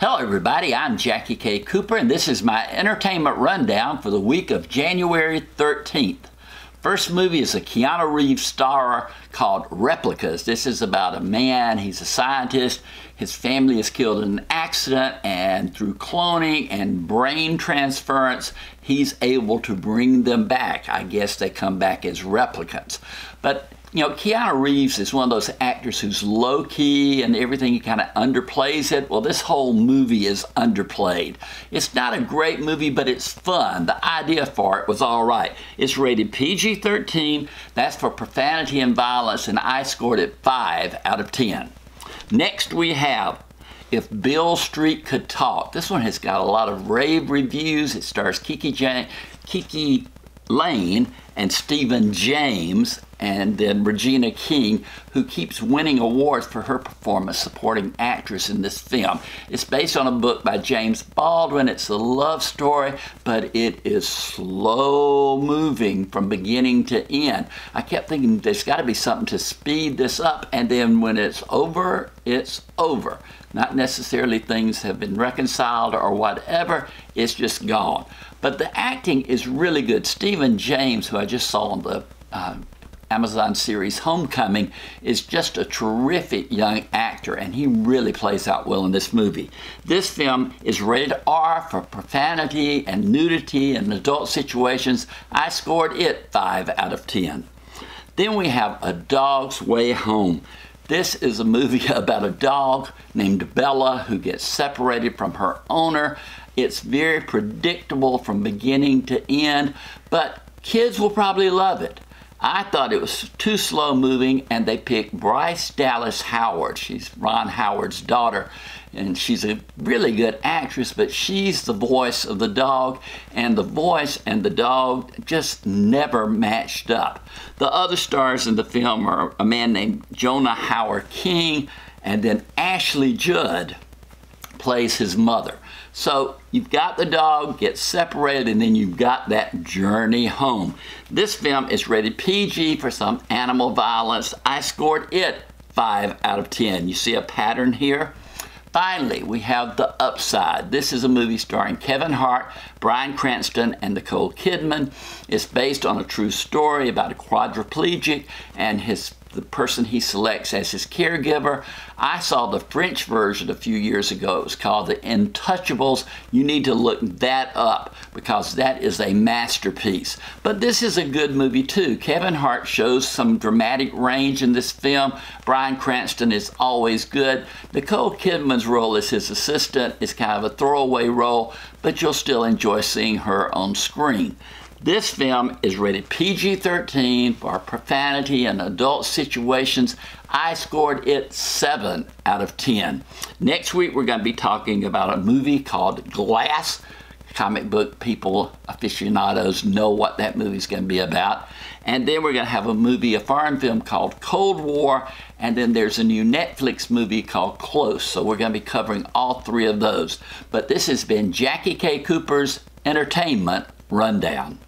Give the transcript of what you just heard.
Hello, everybody. I'm Jackie K. Cooper, and this is my entertainment rundown for the week of January 13th. First movie is a Keanu Reeves star called Replicas. This is about a man, he's a scientist. His family is killed in an accident, and through cloning and brain transference, he's able to bring them back. I guess they come back as replicants. But you know, Keanu Reeves is one of those actors who's low key and everything, he kind of underplays it. Well, this whole movie is underplayed. It's not a great movie, but it's fun. The idea for it was all right. It's rated PG 13, that's for profanity and violence, and I scored it 5 out of 10. Next, we have if Beale Street Could Talk. This one has got a lot of rave reviews. It stars Kiki, Jane, Kiki Layne and Stephen James, and then Regina King, who keeps winning awards for her performance supporting actress in this film. It's based on a book by James Baldwin. It's a love story, but it is slow moving from beginning to end. I kept thinking there's got to be something to speed this up, and then when it's over, it's over. Not necessarily things have been reconciled or whatever, it's just gone. But the acting is really good. Stephen James, who I just saw on the uh, Amazon series Homecoming, is just a terrific young actor, and he really plays out well in this movie. This film is rated R for profanity and nudity and adult situations. I scored it 5 out of 10. Then we have A Dog's Way Home. This is a movie about a dog named Bella who gets separated from her owner. It's very predictable from beginning to end, but kids will probably love it. I thought it was too slow moving, and they picked Bryce Dallas Howard. She's Ron Howard's daughter, and she's a really good actress, but she's the voice of the dog, and the voice and the dog just never matched up. The other stars in the film are a man named Jonah Hauer-King, and then Ashley Judd plays his mother. So you've got the dog, get separated, and then you've got that journey home. This film is rated PG for some animal violence. I scored it 5 out of 10. You see a pattern here? Finally, we have The Upside. This is a movie starring Kevin Hart, Bryan Cranston, and Nicole Kidman. It's based on a true story about a quadriplegic and his the person he selects as his caregiver. I saw the French version a few years ago. It was called The Intouchables. You need to look that up because that is a masterpiece. But this is a good movie too. Kevin Hart shows some dramatic range in this film. Bryan Cranston is always good. Nicole Kidman's role as his assistant is kind of a throwaway role, but you'll still enjoy seeing her on screen. This film is rated PG 13 for profanity and adult situations. I scored it 7 out of 10. Next week, we're going to be talking about a movie called Glass. Comic book people, aficionados know what that movie is going to be about. And then we're going to have a movie, a foreign film called Cold War. And then there's a new Netflix movie called Close. So we're going to be covering all three of those. But this has been Jackie K. Cooper's Entertainment Rundown.